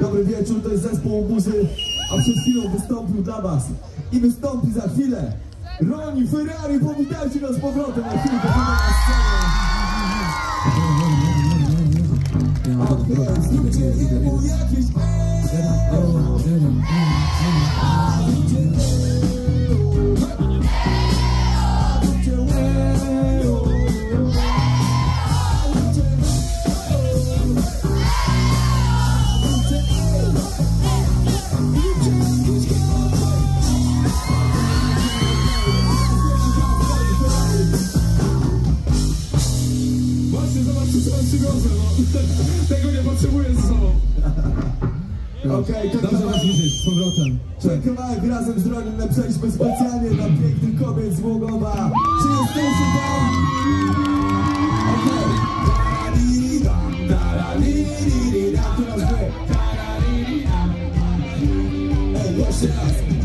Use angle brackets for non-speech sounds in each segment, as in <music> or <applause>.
Dobry wieczór, to jest zespół muzy, a przed chwilą wystąpił dla was i wystąpi za chwilę. Roni Ferrari, powitajcie nas z powrotem na chwilę. <laughs> Tego nie potrzebuję z sobą. No. Okej, okay, Dobrze was widzieć, z powrotem. Ten kawałek razem z Ronim napisaliśmy specjalnie dla pięknych kobiet z Łogowa. Czy jesteście tam? Okej. Okay. Ej, jeszcze raz.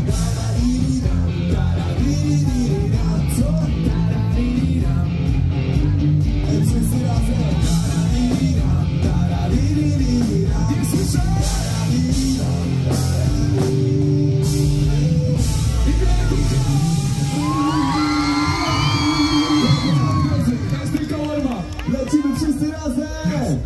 Lecimy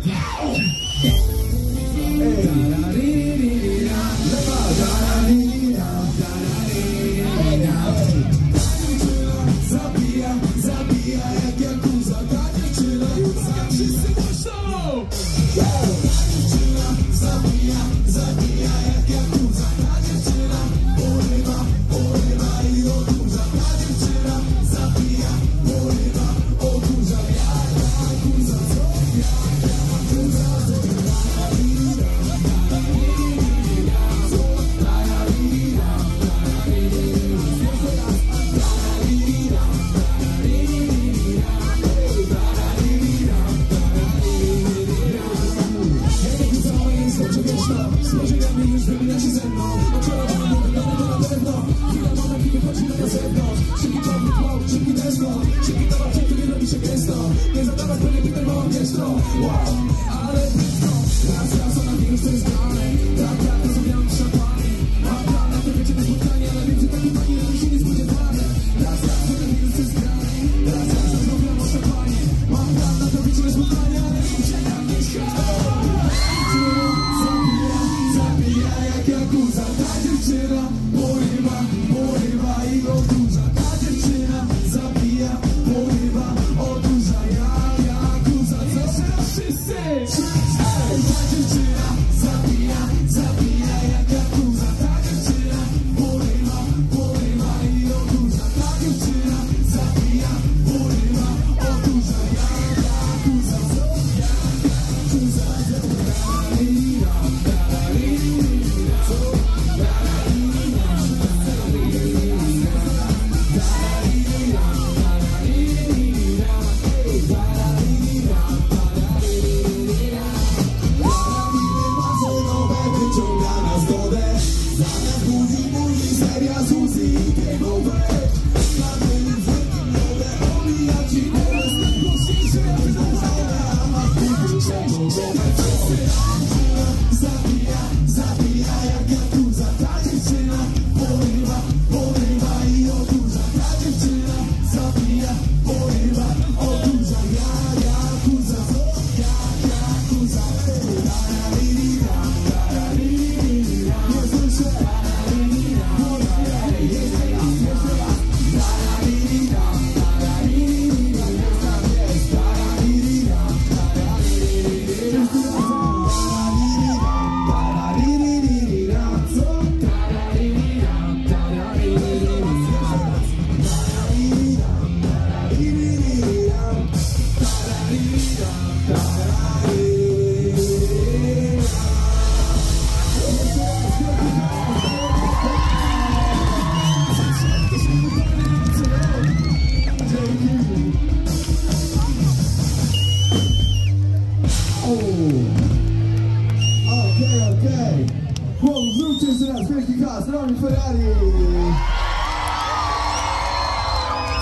Roni Ferrari.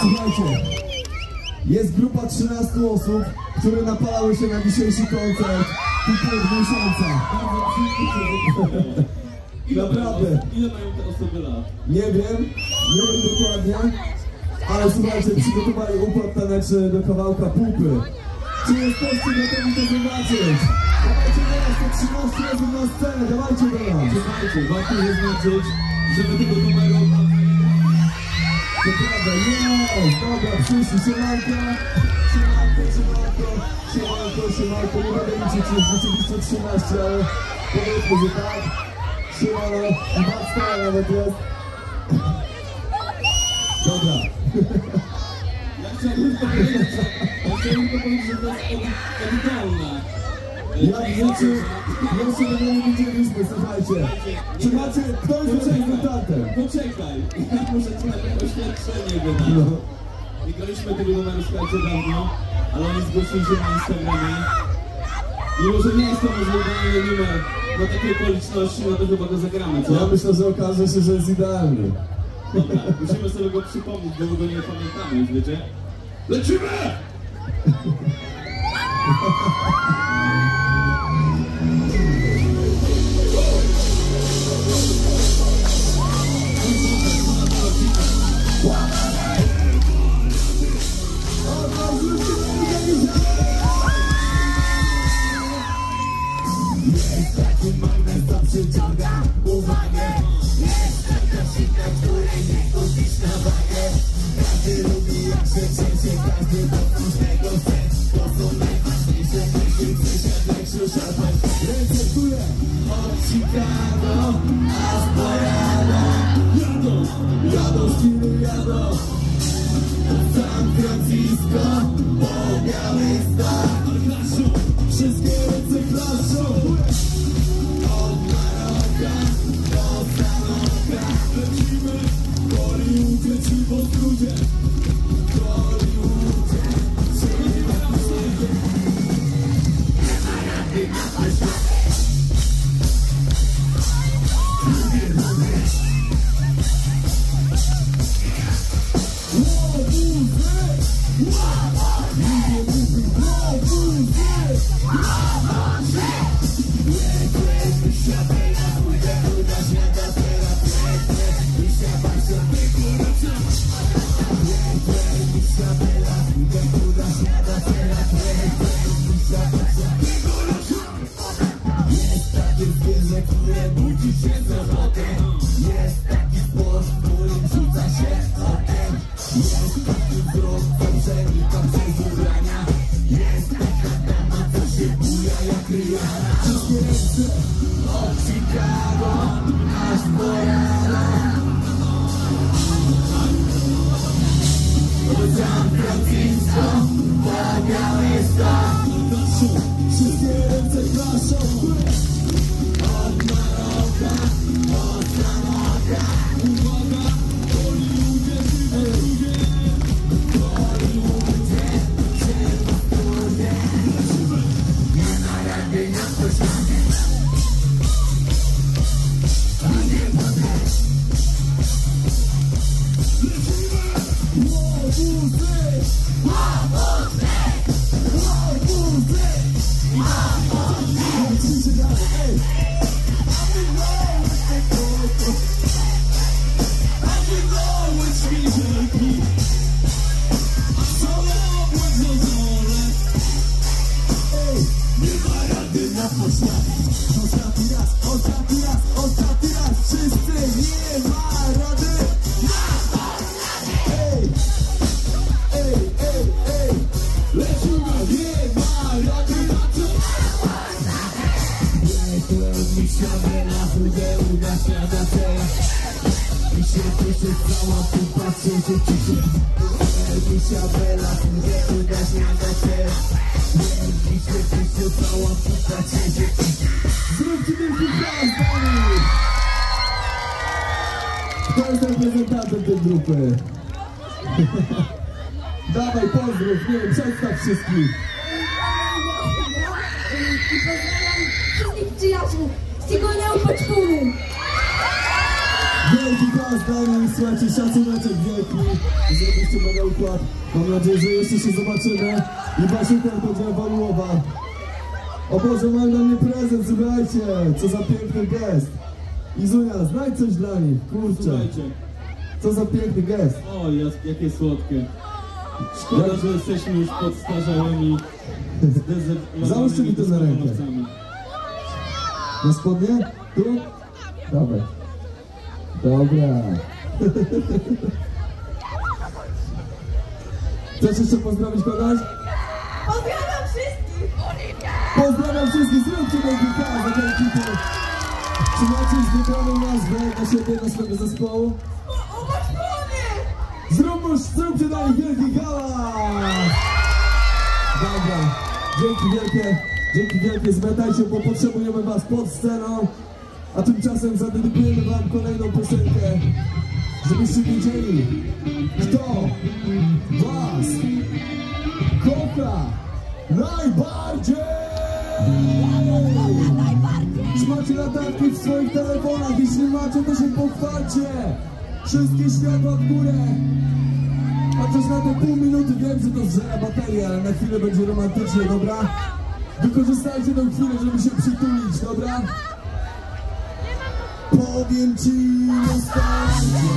Słuchajcie, jest grupa 13 osób, które napalały się na dzisiejszy koncert półtora miesiąca. <laughs> Naprawdę. Ile mają te osoby lat? Nie wiem, nie wiem dokładnie, ale słuchajcie, przygotowali układ taneczny do kawałka pupy. Czy jesteście gotowi to zobaczyć? Te 13 osób na scenę, dawajcie nas. Słuchajcie, warto zaznaczyć, że my tego numeru To prawda, jest! Dobra, przyszli, siemanko! Siemanko, siemanko, siemanko, siemanko, nie będę liczyć, czy jest rzeczywiście 13, ale powiedzmy, że tak. Siemano, Backa nawet jest. Dobra. Ja chciałbym powiedzieć, <laughs> ja chciałbym powiedzieć, że to jest oryginalne. Jak w życiu, jeszcze tego nie widzieliśmy, słuchajcie. Czy macie, kto jest reprezentantem? Poczekaj, ja muszę ci nawet oświadczenie wydać. No. Nie graliśmy tego numeru słuchajcie dawno, ale oni zgłosili się na Instagramie. Mimo, że nie jest to może idealny numer na takie okoliczności, no to chyba go zagramy, co? Ja myślę, że okaże się, że jest idealny. Dobra, musimy sobie go przypomnieć, bo go nie pamiętamy już, wiecie? Lecimy! <laughs> się! Kto tej grupy? Dawaj, pozdrów, nie wiem, przedstaw wszystkich. I pozdrawiam wszystkich przyjaciół z Tygonia Upaczkumu. Wielki dla nich, słuchajcie, szacuneczek wielki. Zrobiliście mega układ. Mam nadzieję, że jeszcze się zobaczymy i wasz układ będzie ewoluował. O Boże, mam dla mnie prezent, słuchajcie, co za piękny gest. Izunia, znajdź coś dla nich, kurczę. Co za piękny gest. o jakie słodkie. Szkoda, że jesteśmy już podstarzałymi, Załóżcie mi to na rękę. Na spodnie? Tu? Dawaj. Dobra. Chcesz jeszcze pozdrowić kogoś? Pozdrawiam wszystkich! Pozdrawiam wszystkich, zróbcie wielki hałas za tę ekipę. Czy macie już wybraną nazwę dla siebie, dla swojego zespołu? Zróbmy, zróbcie nich wielki hałas! Dobra, dzięki wielkie. Dzięki wielkie, zbędajcie, bo potrzebujemy was pod sceną. A tymczasem zadedykujemy wam kolejną piosenkę, żebyście wiedzieli, kto was kocha najbardziej. Czy macie latarki w swoich telefonach? Jeśli macie, to się pochwalcie. Wszystkie światła w górę. A coś na te pół minuty, wiem, że to zżera baterię, ale na chwilę będzie romantycznie, dobra? Wykorzystajcie tę chwilę, żeby się przytulić, dobra? Powiem ci ostatnio,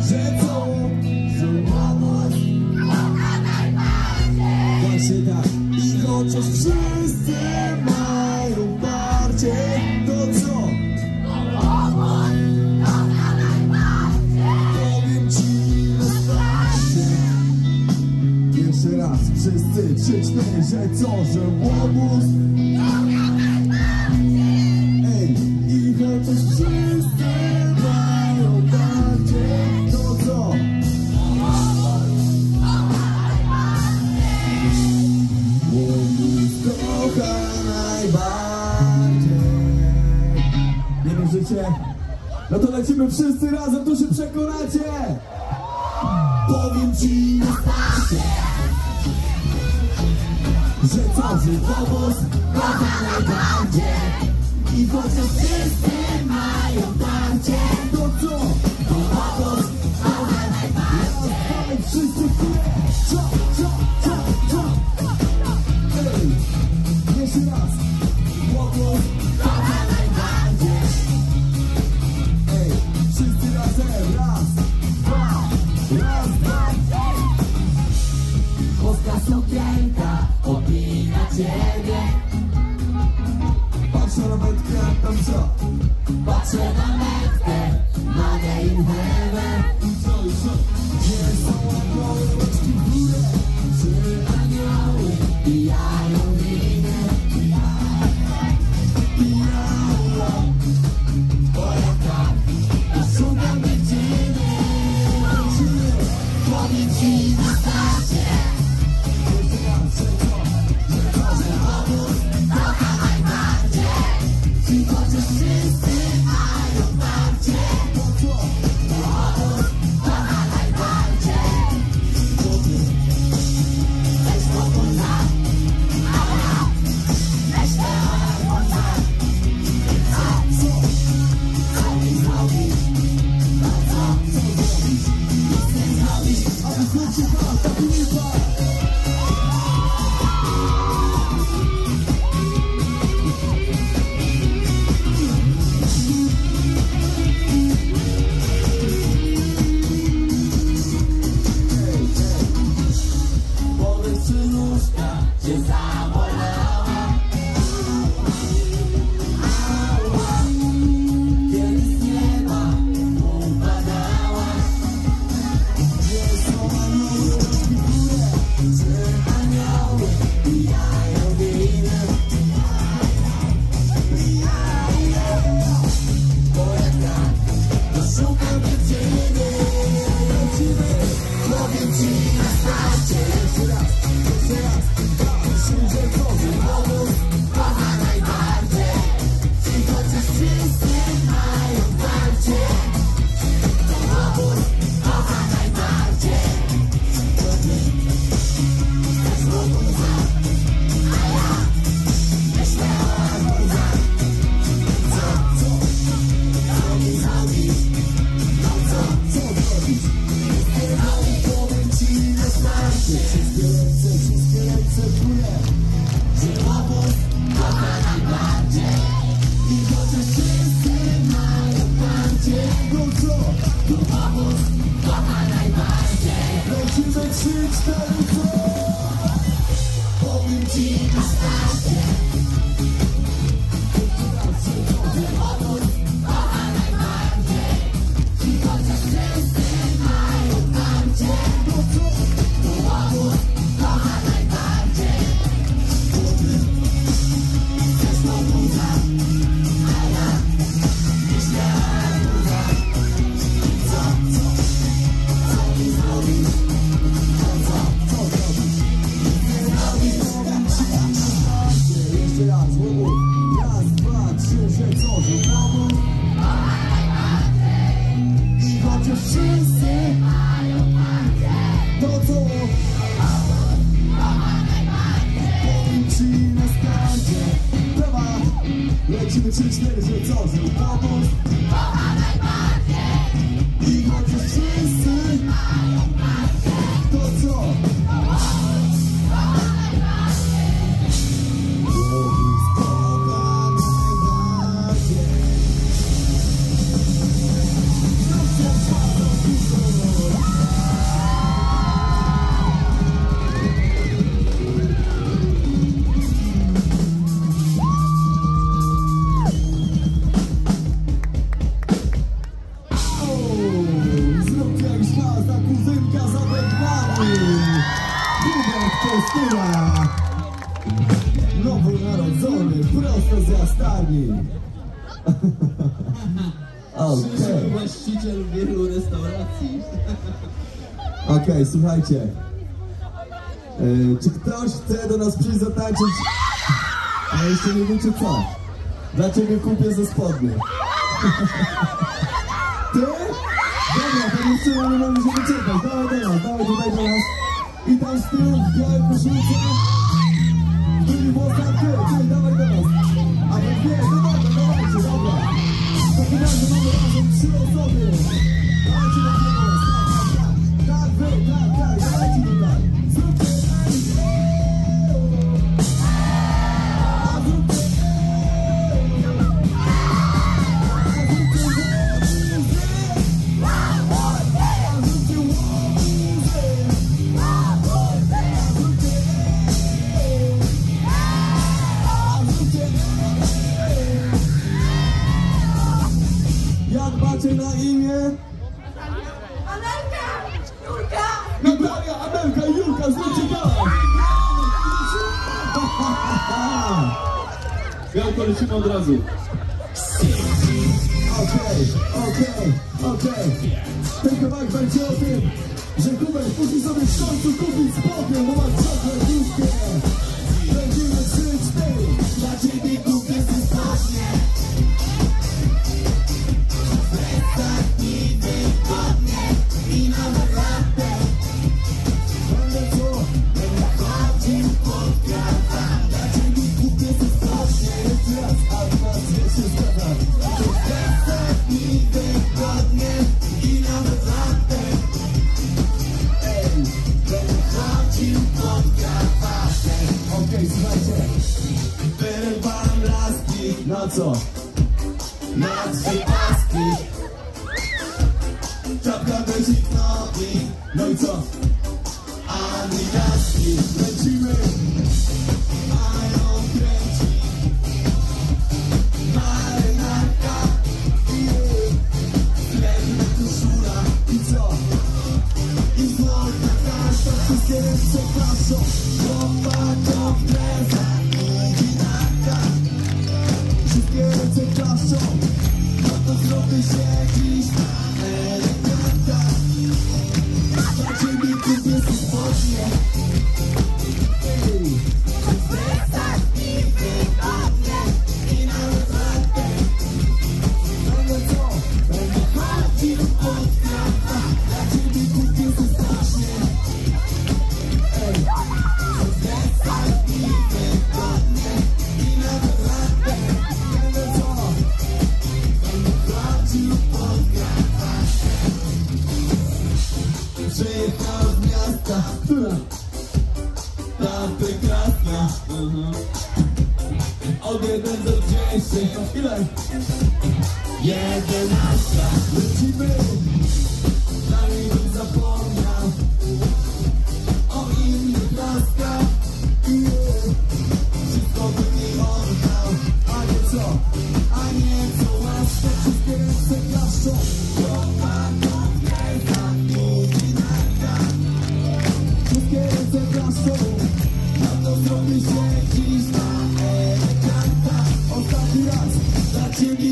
że co? Łamoc Właśnie tak I chociaż wszyscy mają parcie To co? Powiem ci ostatnio Jeszcze raz, wszyscy trzy, cztery, że co? Że łobuz No to lecimy wszyscy razem, to się przekonacie! Powiem ci na starcie Że że łobuz kocha najbardziej I chociaż wszyscy mają parcie To co? To łobuz kocha najbardziej wszyscy metkę, jak tam co? Patrzę na metkę, Money in heaven Trzy, cztery, że co, że słuchajcie. E, czy ktoś chce do nas przyjść zatańczyć? A jeszcze nie wiecie co. Dlaczego kupię ze spodnie? Ty? Dobra, to jeszcze nie mamy się wyczerpać. Dawaj, dawaj, dawaj tutaj do nas. I tam z tyłu w białej koszulce. Drugi włosach, ty, ty, dawaj do nas. A wy wie, no dobra, dawajcie, dobra. W takim razie mamy razem trzy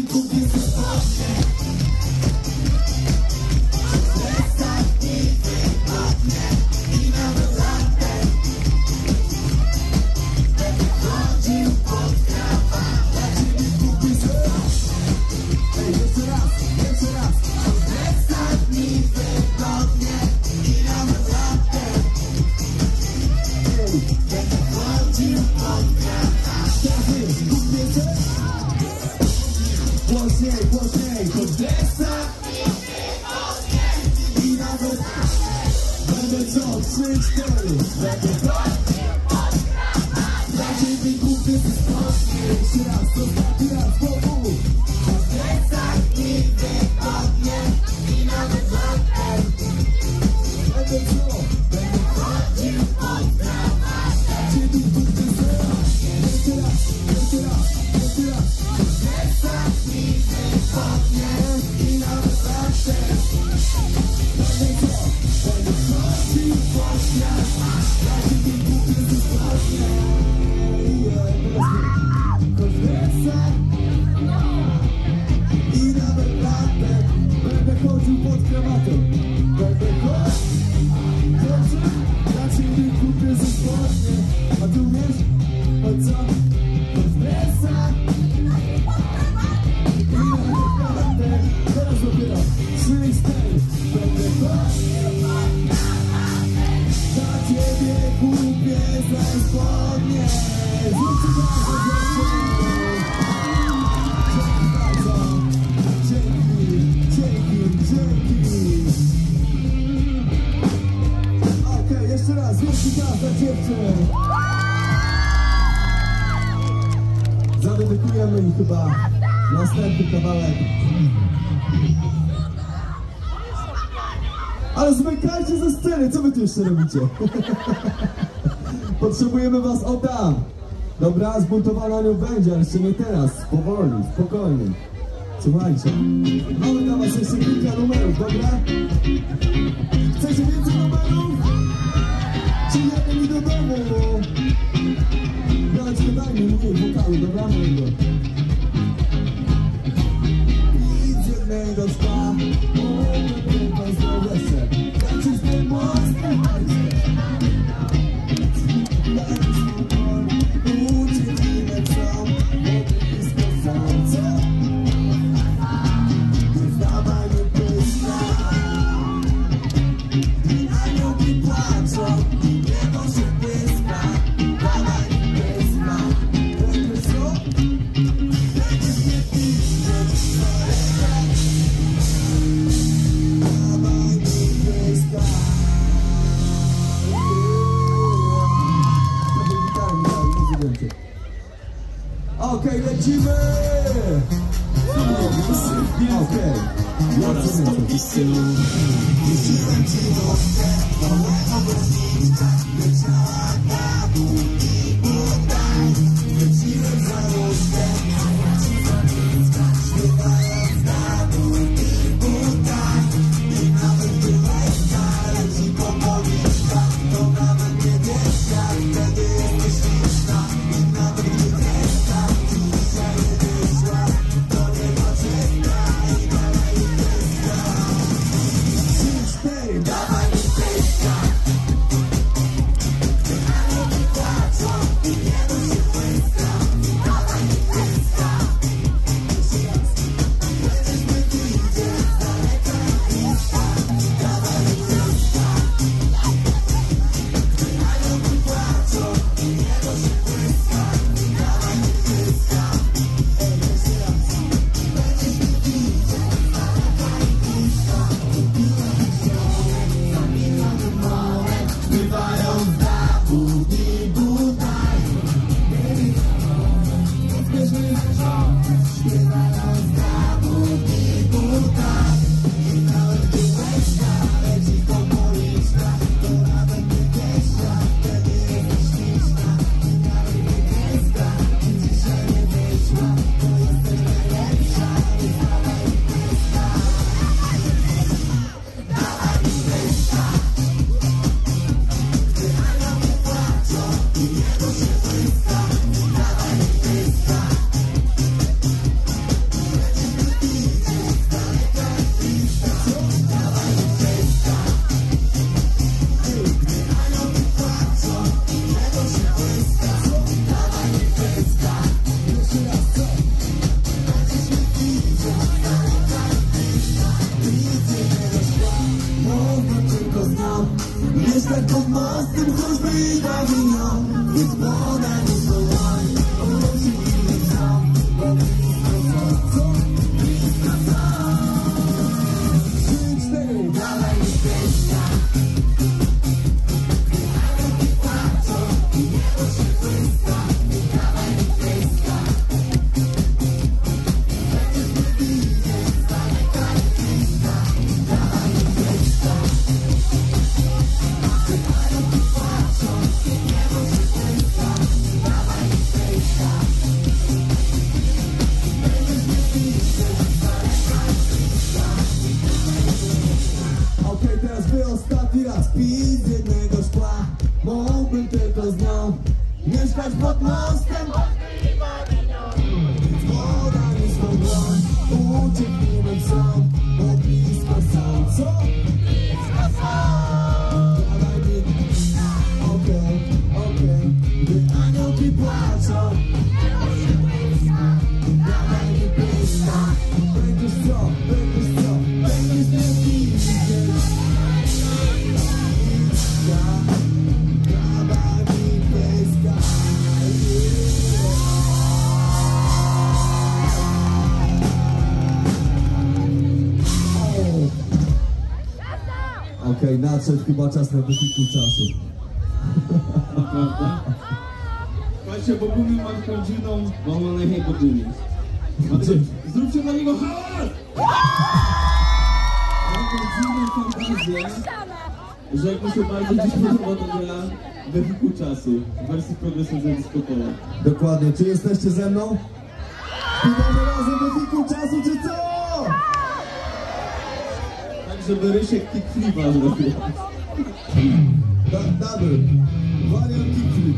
Cinco vezes forte Zadedykujemy im chyba następny kawałek. Ale zmykajcie ze sceny, co wy tu jeszcze robicie? <laughs> Potrzebujemy was o tam! Dobra, zbuntowana nią będzie, ale jeszcze nie teraz. Powoli, spokojnie. Słuchajcie, mamy dla was jeszcze kilka numerów, dobra? Chcecie więcej numerów? Czy jadę mi do domu? Bracie, daj mi mniej wokalu, dobra mojego. Okej, okay, lecimy! Okej. Oraz stopki stylu Jeśli będzie dobrze, Przyszedł chyba czas na wypiku czasu. Naprawdę? Słuchajcie, Bogumił ma rodziną, bo ma na jego Bogumił. Zróbcie na niego hałas! Mam dziwną fantazję, że jak mu się bardzo dziś podoba, to gra wypiku czasu w wersji progresu z dyskopola. Dokładnie. Czy jesteście ze mną? Pytamy razem wypiku czasu, czy co? żeby Rysiek kickflipa zrobił. Double. Wariant kickflip.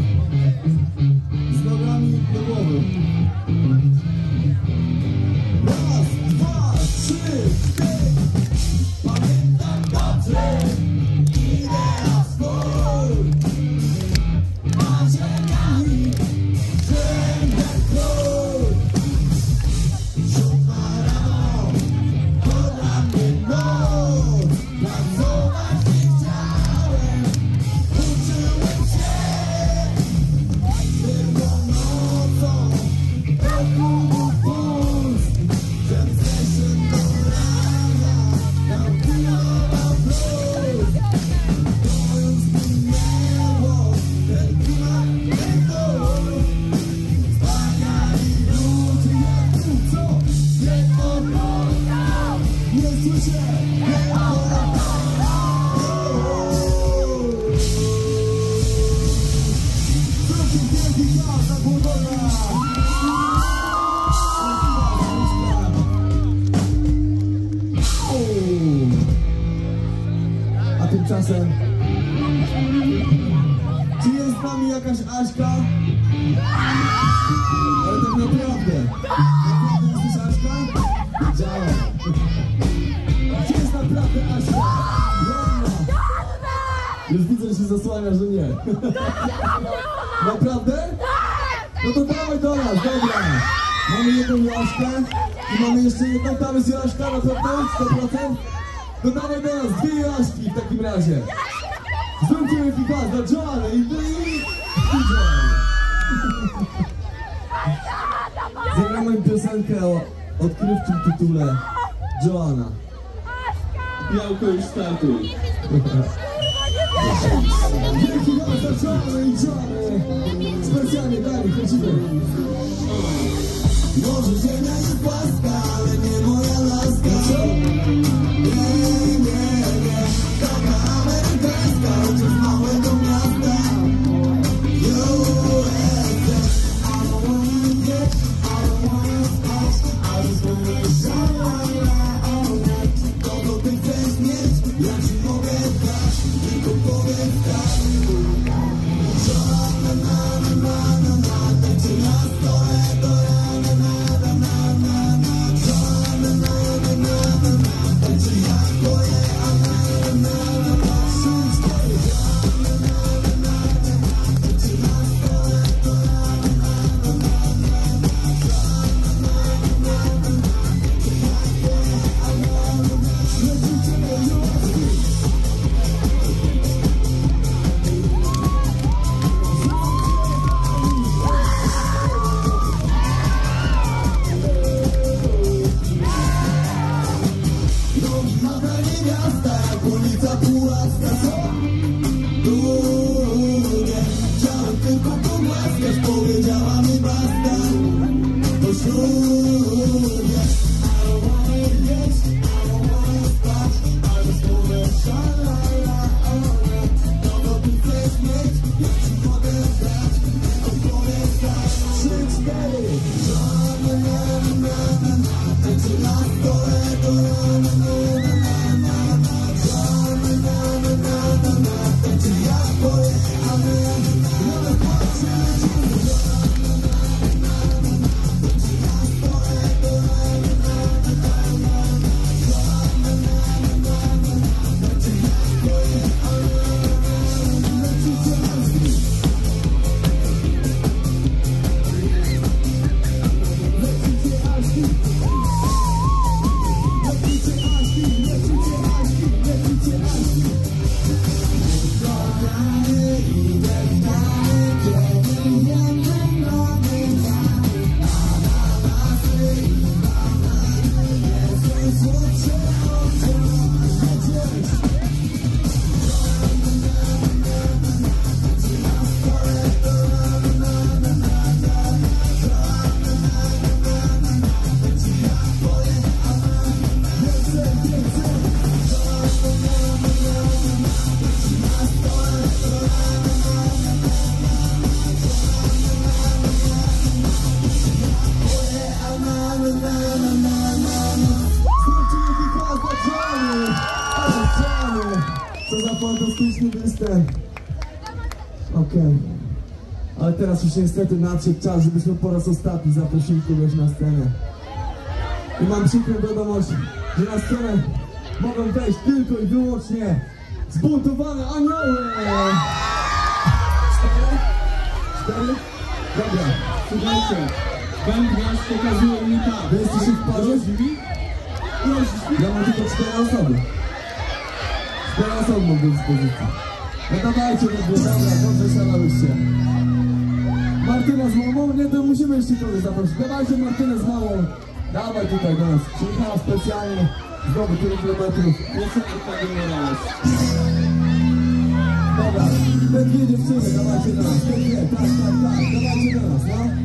Z nogami do głowy. Gracias. Już niestety nadszedł czas, żebyśmy po raz ostatni zaprosili kogoś na scenę. I mam przykrą wiadomość, że na scenę mogą wejść tylko i wyłącznie zbuntowane anioły! Cztery? Cztery? Dobra. Słuchajcie, wasz pokazuje mi tak. Wy jesteście w parze? Ja mam tylko cztery osoby. Cztery osoby mam do dyspozycji. No dawajcie, dobra, dobrze siadałyście. Martyna z mamą? Nie, to musimy jeszcze kogoś zaprosić. Dawajcie Martynę z mamą. Dawaj tutaj do nas. Przyjechała specjalnie. Znowu tyle kilometrów. Jeszcze od tego Morales. Dobra, te dwie dziewczyny, dawajcie do nas. Te dwie, tak, tak, tak. Dawajcie do nas, no.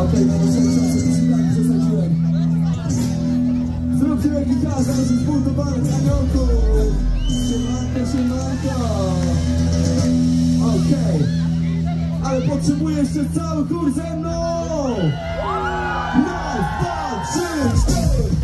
Okej, okay, no muszę czasem już tak przesadziłem. Zróbcie wielki czas, zaraz jest zbuntowany z aniołku. Siemanko, siemanko. Okej. Ale potrzebuję jeszcze cały chór ze mną. Raz, dwa, trzy, cztery.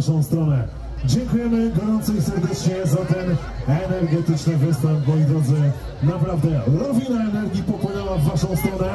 naszą stronę. Dziękujemy gorąco i serdecznie za ten energetyczny występ, moi drodzy. Naprawdę, lawina energii popłynęła w waszą stronę.